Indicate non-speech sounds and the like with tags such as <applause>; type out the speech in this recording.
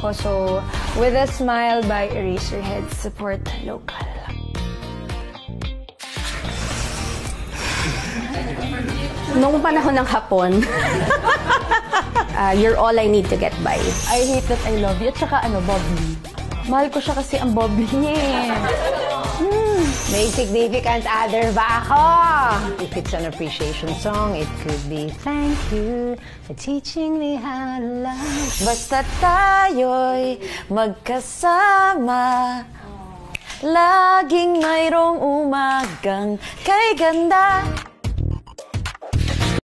ko. So, With a Smile by Eraserhead, support local. Noong panahon ng hapon, <laughs> uh, you're all I need to get by. I hate that I love you. At saka ano, bubbly. Mahal ko siya kasi ang bubbly niya eh. May significant other ba ako? If it's an appreciation song, it could be Thank you for teaching me how to love. Basta tayo'y magkasama. Laging mayroong umagang kay ganda.